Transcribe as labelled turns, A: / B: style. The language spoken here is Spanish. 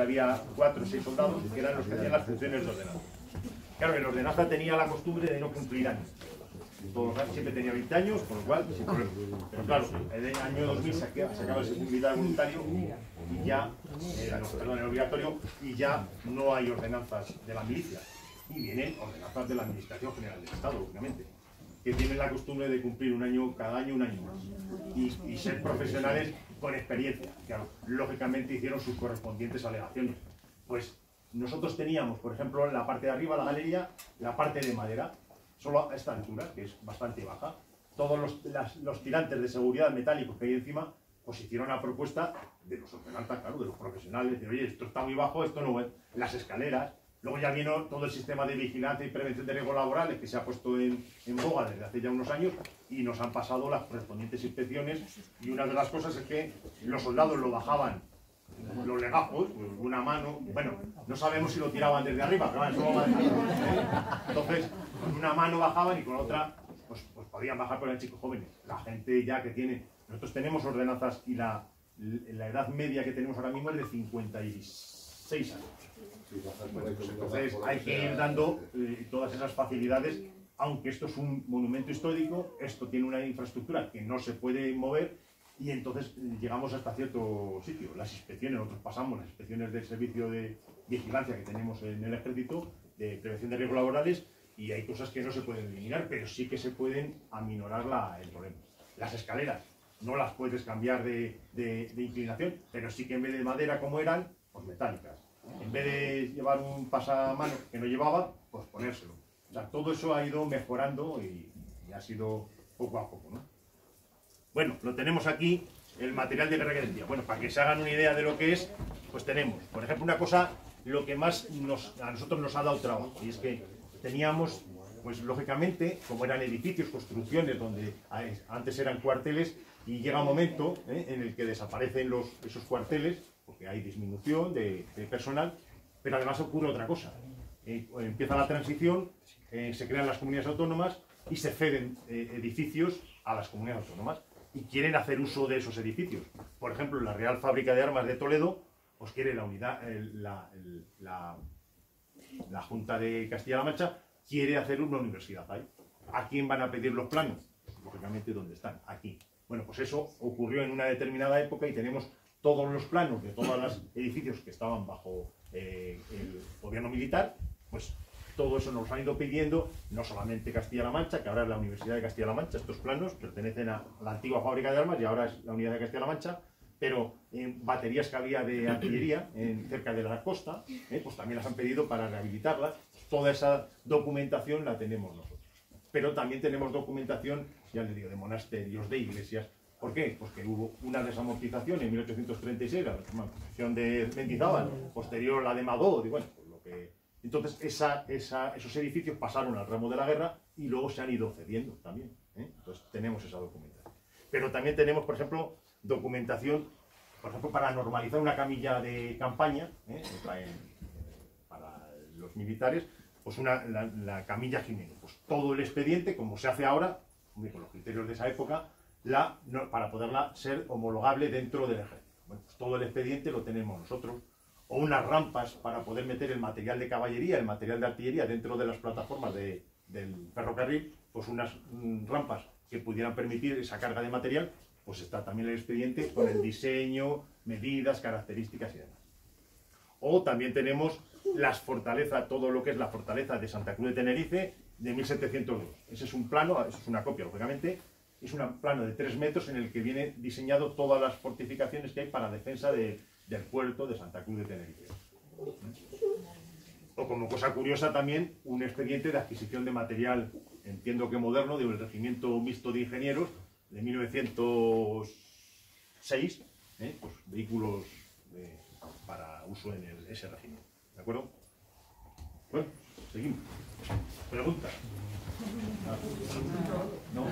A: había cuatro o seis soldados que eran los que hacían las funciones de ordenanza. Claro, el ordenanza tenía la costumbre de no cumplir años. Todos siempre tenía 20 años, con lo cual, problema. Pero claro, en el año 2000 se acaba se acaba el segundo militar voluntario y ya, era, no, perdón, el obligatorio, y ya no hay ordenanzas de la milicia. Y vienen ordenanzas de la Administración General del Estado, obviamente, que tienen la costumbre de cumplir un año, cada año un año más. Y, ser profesionales con experiencia. Claro, lógicamente hicieron sus correspondientes alegaciones. Pues nosotros teníamos, por ejemplo, en la parte de arriba, la galería, la parte de madera, solo a esta altura, que es bastante baja. Todos los, los tirantes de seguridad metálicos que hay encima, pues hicieron la propuesta de los ordenanzas, claro, de los profesionales, de oye, esto está muy bajo, esto no es. Las escaleras, luego ya vino todo el sistema de vigilancia y prevención de riesgos laborales que se ha puesto en, en boga desde hace ya unos años y nos han pasado las correspondientes inspecciones y una de las cosas es que los soldados lo bajaban los legajos, pues, una mano, bueno, no sabemos si lo tiraban desde arriba, pero eso dejar. Entonces, con una mano bajaban y con otra, pues, pues podían bajar con el chicos jóvenes. La gente ya que tiene, nosotros tenemos ordenanzas y la, la edad media que tenemos ahora mismo es de 56 años. Pues entonces hay que ir dando eh, todas esas facilidades, aunque esto es un monumento histórico, esto tiene una infraestructura que no se puede mover y entonces eh, llegamos hasta cierto sitio. Las inspecciones, nosotros pasamos las inspecciones del servicio de vigilancia que tenemos en el ejército, de prevención de riesgos laborales, y hay cosas que no se pueden eliminar, pero sí que se pueden aminorar la- el problema. Las escaleras, no las puedes cambiar de, de- de inclinación, pero sí que en vez de madera como eran, pues metálicas. En vez de llevar un pasamano que no llevaba, pues ponérselo. O sea, todo eso ha ido mejorando y, y ha sido poco a poco, ¿no? Bueno, lo tenemos aquí, el material de guerra que decía. Bueno, para que se hagan una idea de lo que es, pues tenemos, por ejemplo, una cosa, lo que más nos, a nosotros nos ha dado trabajo, y es que teníamos, pues lógicamente, como eran edificios, construcciones, donde antes eran cuarteles, y llega un momento ¿eh? en el que desaparecen los, esos cuarteles, porque hay disminución de, personal, pero además ocurre otra cosa. Eh, empieza la transición, eh, se crean las comunidades autónomas y se ceden eh, edificios a las comunidades autónomas y quieren hacer uso de esos edificios. Por ejemplo, la Real Fábrica de Armas de Toledo, pues quiere la unidad, la, la- la Junta de Castilla-La Mancha quiere hacer una universidad ahí. ¿A quién van a pedir los planos? Lógicamente, ¿dónde están? Aquí. Bueno, pues eso ocurrió en una determinada época y tenemos todos los planos de todos los edificios que estaban bajo eh, el gobierno militar, pues todo eso nos han ido pidiendo, no solamente Castilla-La Mancha, que ahora es la Universidad de Castilla-La Mancha, estos planos pertenecen a la antigua fábrica de armas y ahora es la Unidad de Castilla-La Mancha, pero en baterías que había de artillería en, cerca de la costa, eh, pues también las han pedido para rehabilitarlas. Toda esa documentación la tenemos nosotros. Pero también tenemos documentación, ya les digo, de monasterios, de iglesias. ¿Por qué? Pues que hubo una desamortización en 1836, la desamortización de Mendizábal, posterior la de Madó, y bueno, pues lo que... Entonces esa, esa- esos edificios pasaron al ramo de la guerra y luego se han ido cediendo también. ¿eh? Entonces tenemos esa documentación. Pero también tenemos, por ejemplo, documentación, por ejemplo, para normalizar una camilla de campaña, ¿eh? traen, para los militares, pues una, la, la camilla Jimeno. Pues todo el expediente, como se hace ahora, con los criterios de esa época, para poderla ser homologable dentro del ejército. Bueno, pues todo el expediente lo tenemos nosotros. O unas rampas para poder meter el material de caballería, el material de artillería dentro de las plataformas de- del ferrocarril, pues unas mm, rampas que pudieran permitir esa carga de material, pues está también el expediente con el diseño, medidas, características y demás. O también tenemos las fortalezas, todo lo que es la fortaleza de Santa Cruz de Tenerife de 1702. Ese es un plano, eso es una copia, lógicamente, es un plano de 3 metros en el que viene diseñado todas las fortificaciones que hay para defensa de- del puerto de Santa Cruz de Tenerife. O como cosa curiosa también, un expediente de adquisición de material, entiendo que moderno, del Regimiento Mixto de Ingenieros de 1906, ¿eh? pues, vehículos de- para uso en ese regimiento. ¿De acuerdo? Bueno, seguimos. Pregunta. No.